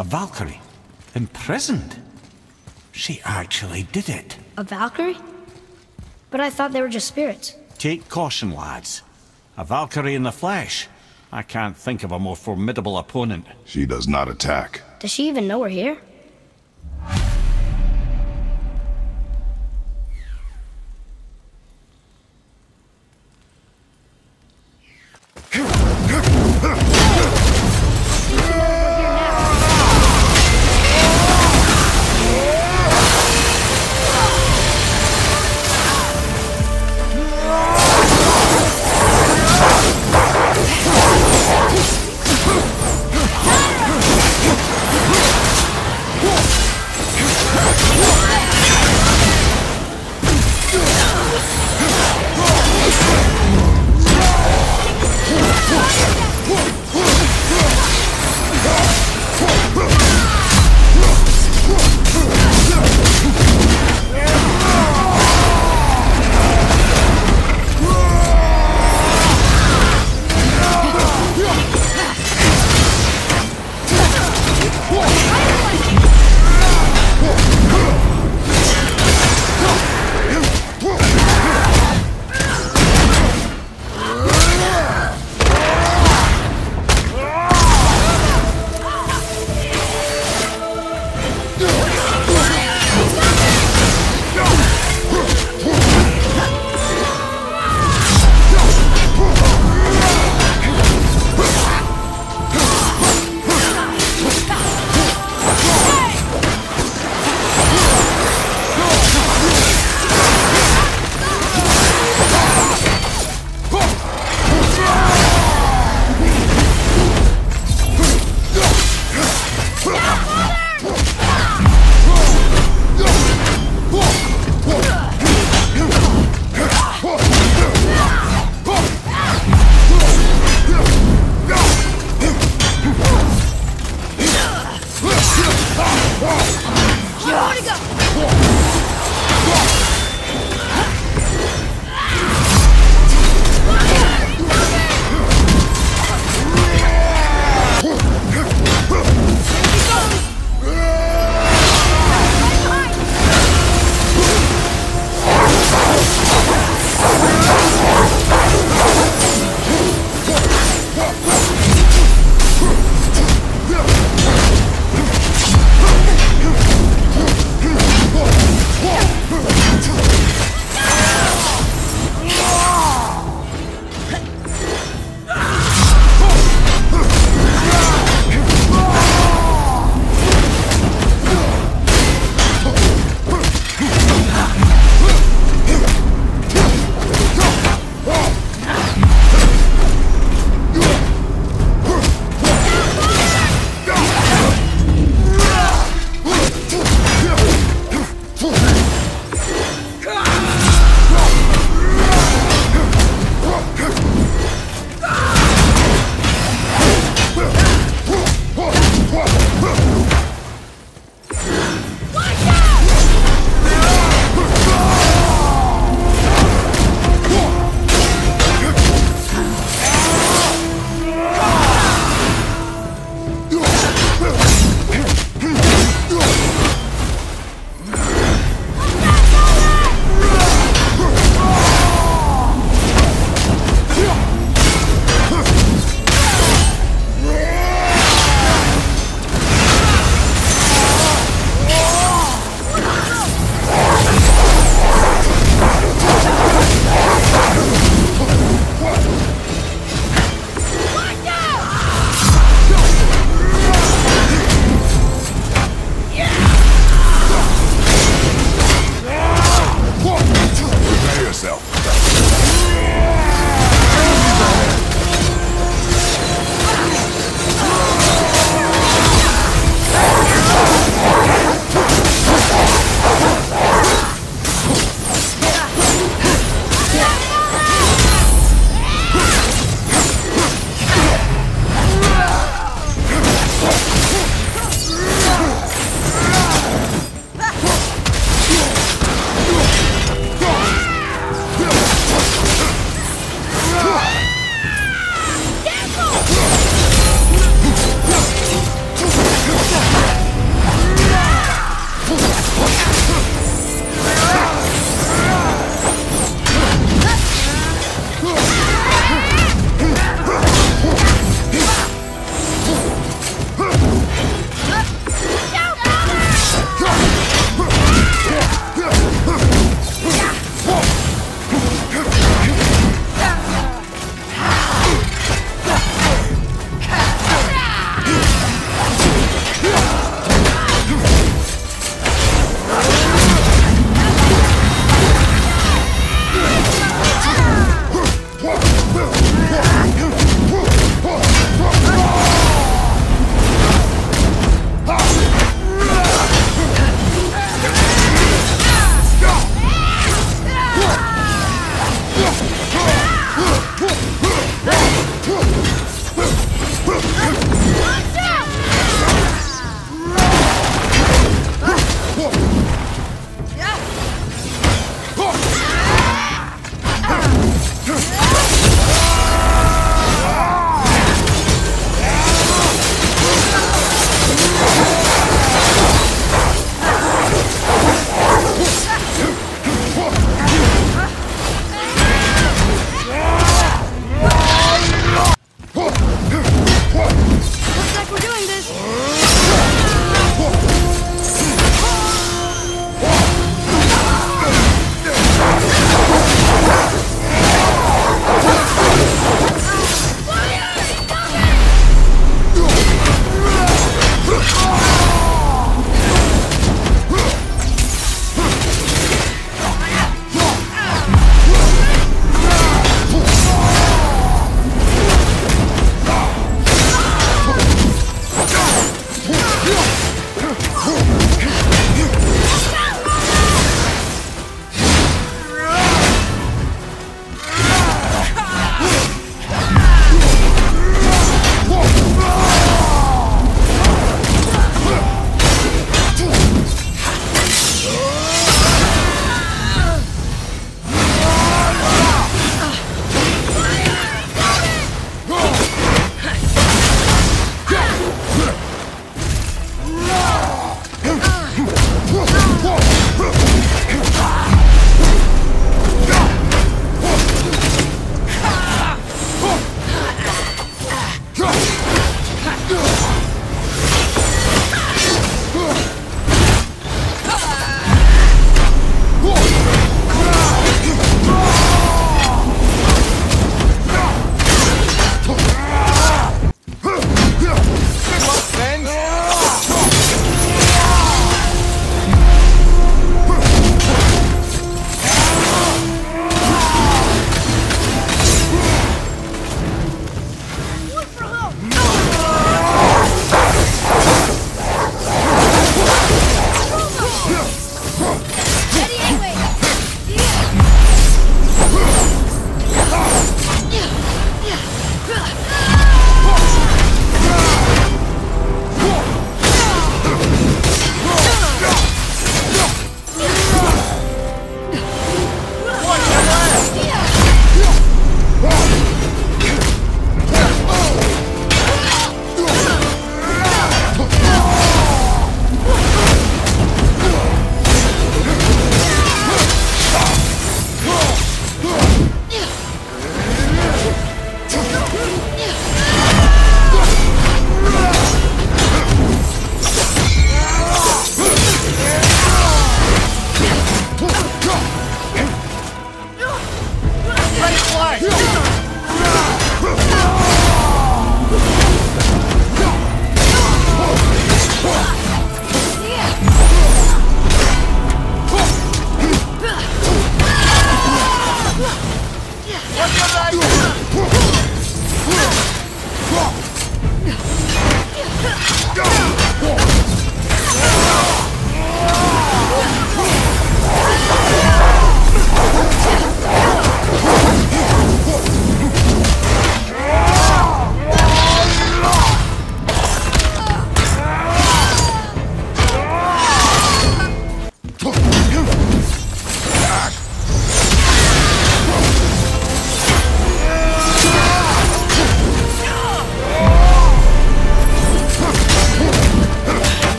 A Valkyrie. Imprisoned. She actually did it. A Valkyrie? But I thought they were just spirits. Take caution, lads. A Valkyrie in the flesh. I can't think of a more formidable opponent. She does not attack. Does she even know we're here?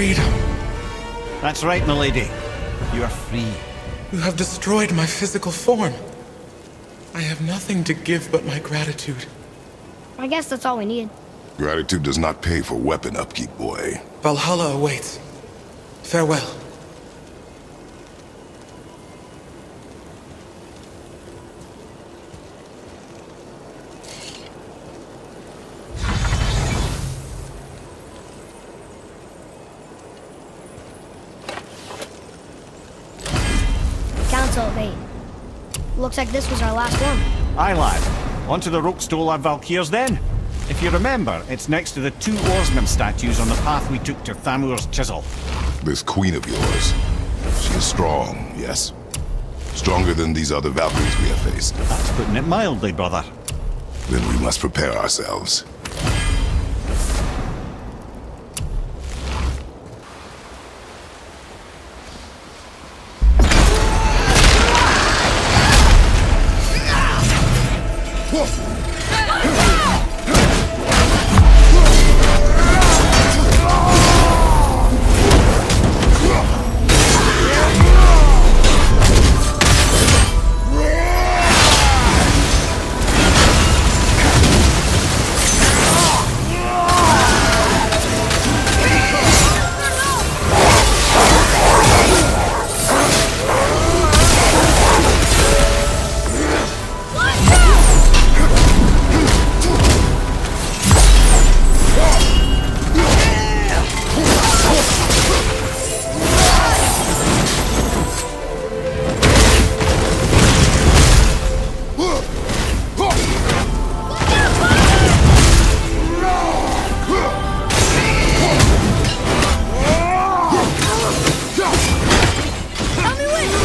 Freedom. That's right, milady. You are free. You have destroyed my physical form. I have nothing to give but my gratitude. I guess that's all we need. Gratitude does not pay for weapon upkeep, boy. Valhalla awaits. Farewell. Looks like this was our last one. Aye, lad. On to the Rokstol of Valkyrs then. If you remember, it's next to the two oarsman statues on the path we took to Thamur's chisel. This queen of yours, she is strong, yes? Stronger than these other Valkyries we have faced. That's putting it mildly, brother. Then we must prepare ourselves. me win!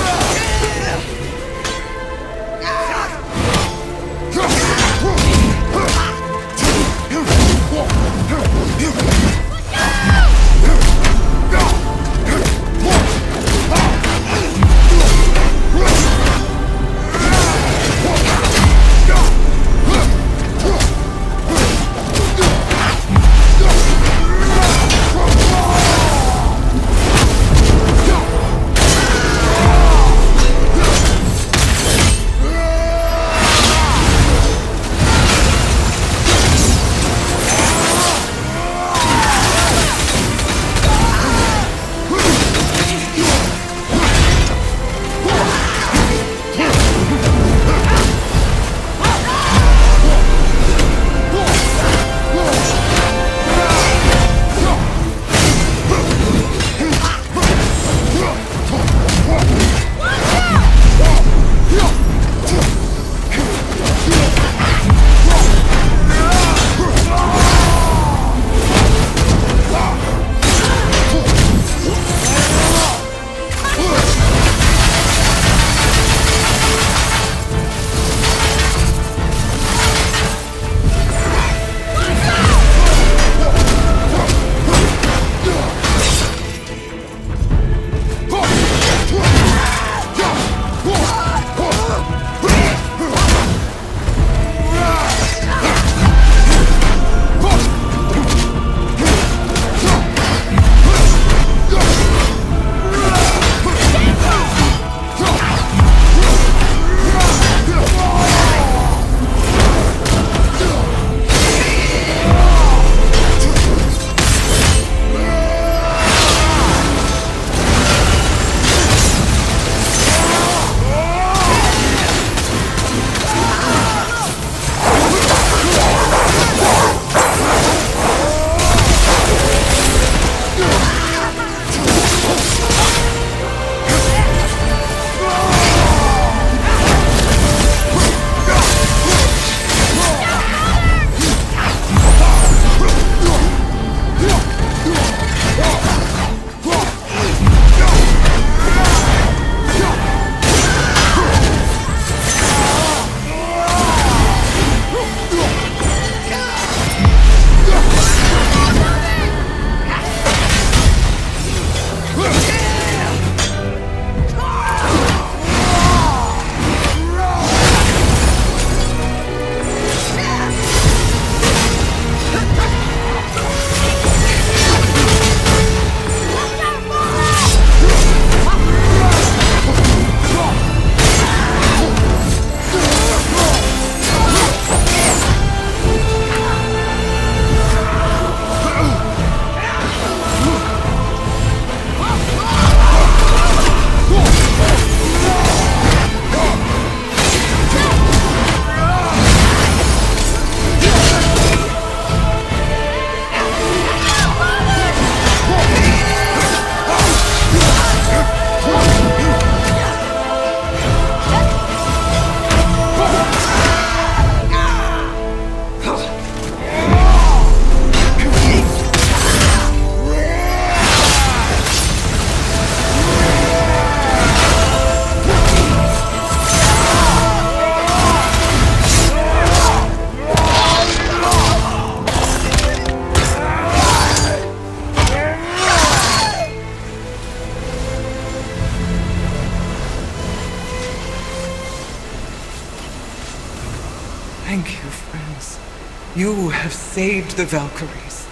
Saved the Valkyries.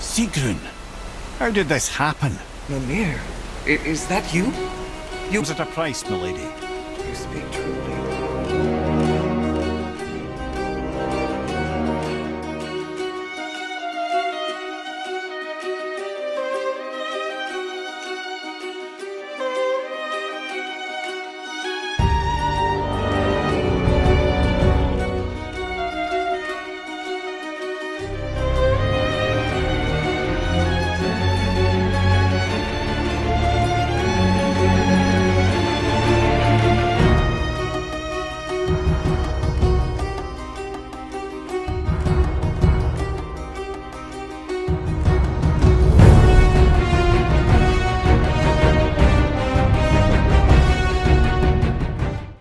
Sigrun, how did this happen? Mimir, is that you? You Was it a price, milady? You speak true.